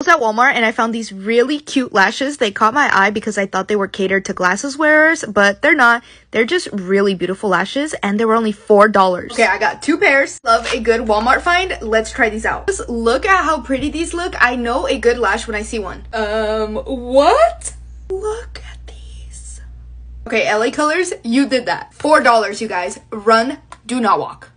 was at Walmart and I found these really cute lashes. They caught my eye because I thought they were catered to glasses wearers, but they're not. They're just really beautiful lashes and they were only $4. Okay, I got two pairs. Love a good Walmart find. Let's try these out. Just look at how pretty these look. I know a good lash when I see one. Um, what? Look at these. Okay, LA Colors, you did that. $4, you guys. Run, do not walk.